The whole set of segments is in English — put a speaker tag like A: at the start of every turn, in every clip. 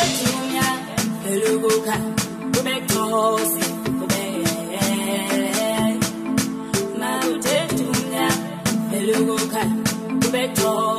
A: ethunya elokuka kube xosi kube maluthethunya elokuka kube xosi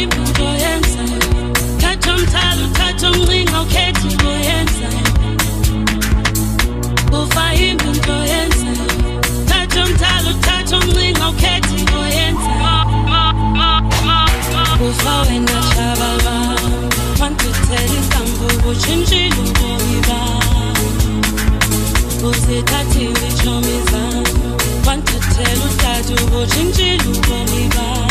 A: into yenza thatha umthalo thatha umncinga ukhethe into yenza ufa into yenza thatha umthalo thatha umncinga ukhethe into yenza ufa wena tshababa wanthuthela isambu utshintshile ubomi bam uzithathile itshomi zam wanthuthela utata ubutshintshile ubomi bam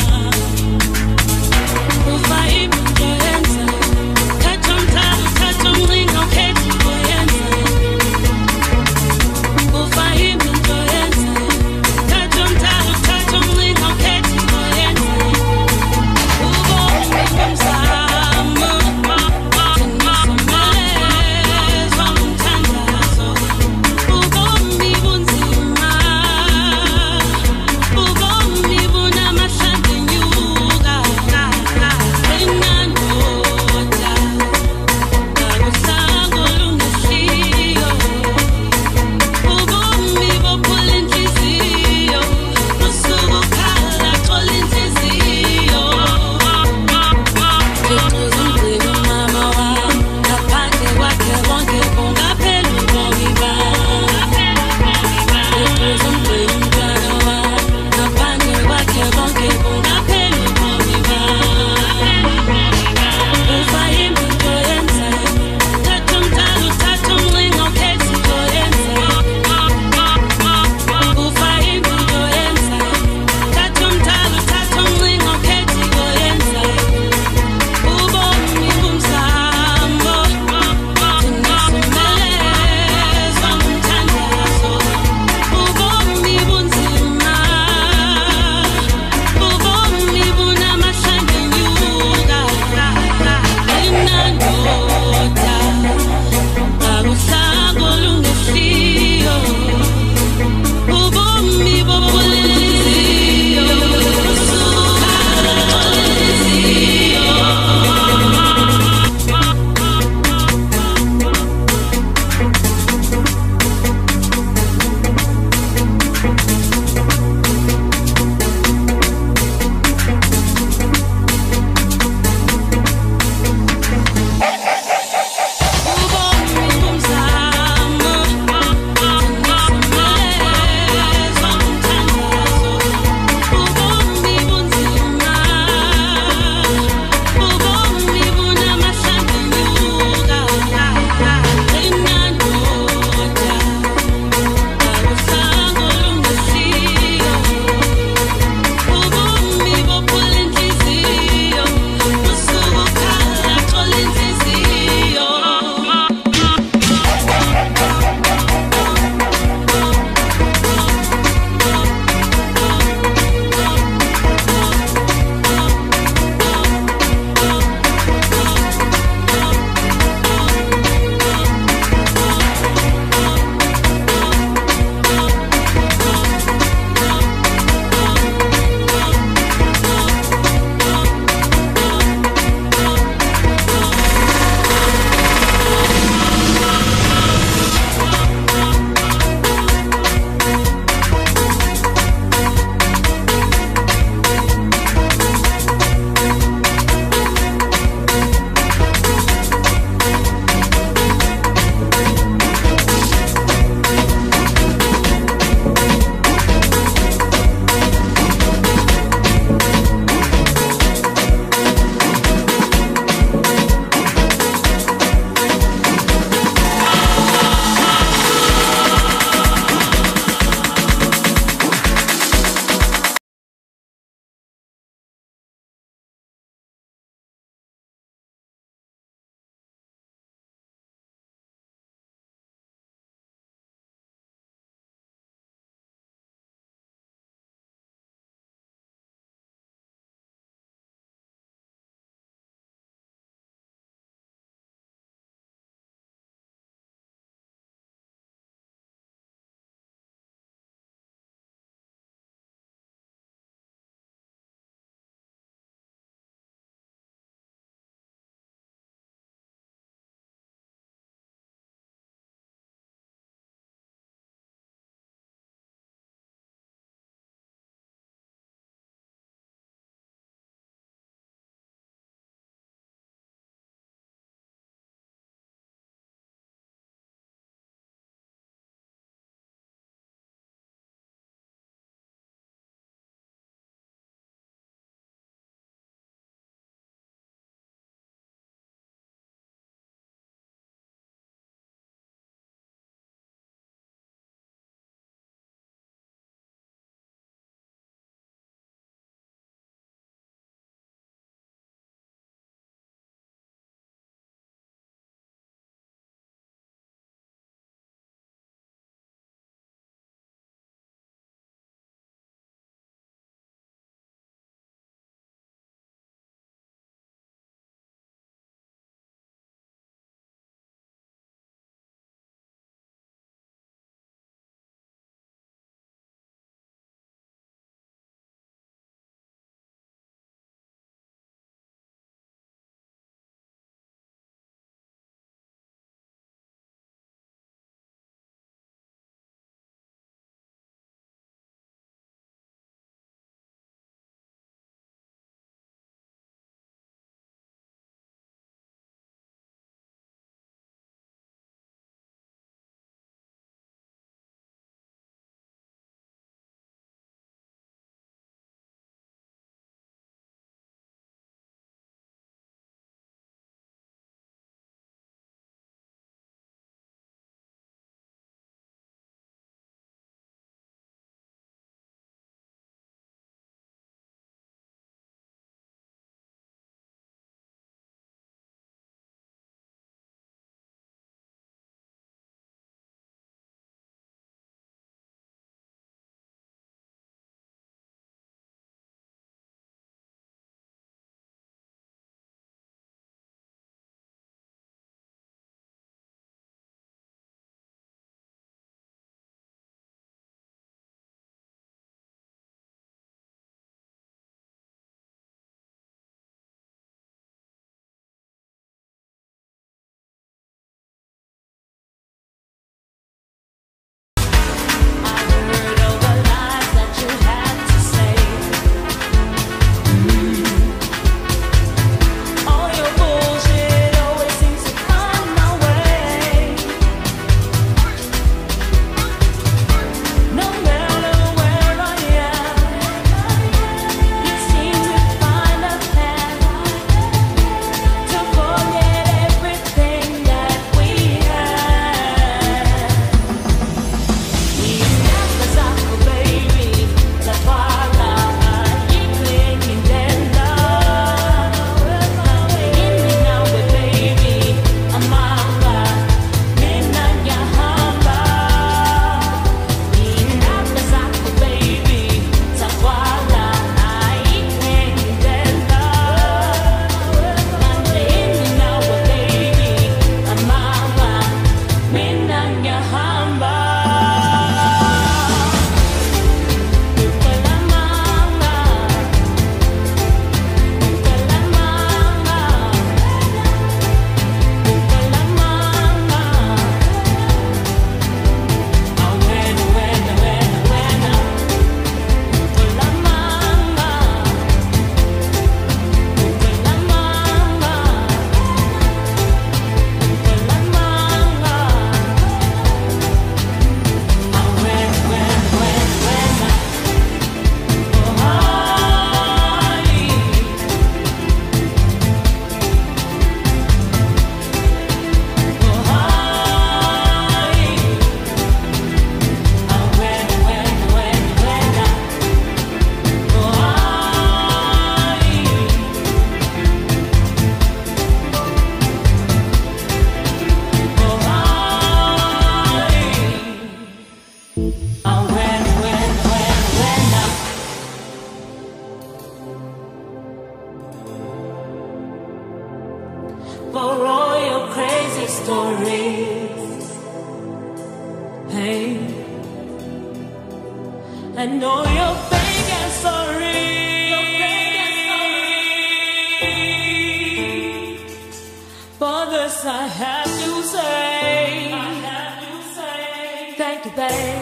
A: I have to say, I have to say, thank you, babe.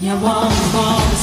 A: You won't.